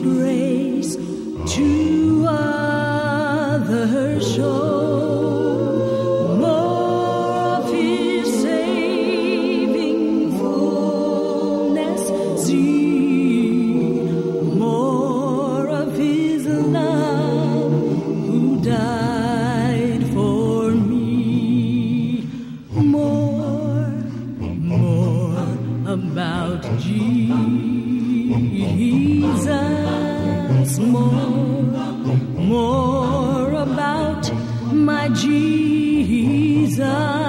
grace to Jesus, more, more about my Jesus.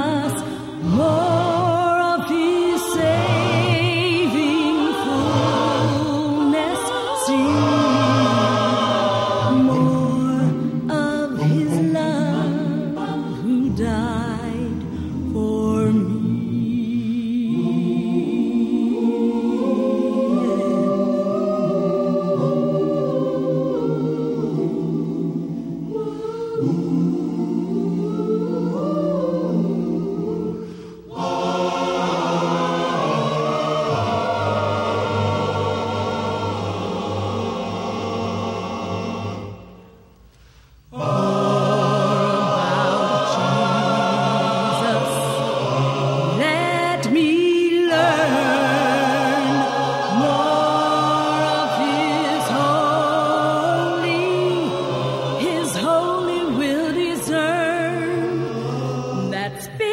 Let's be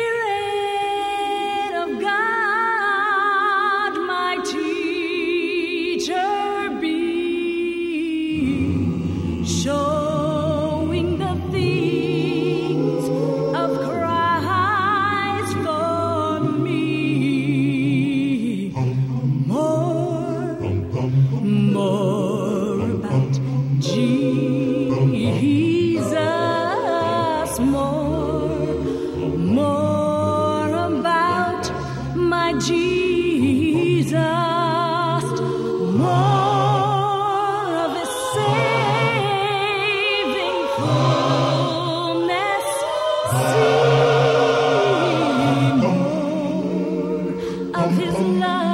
of his love.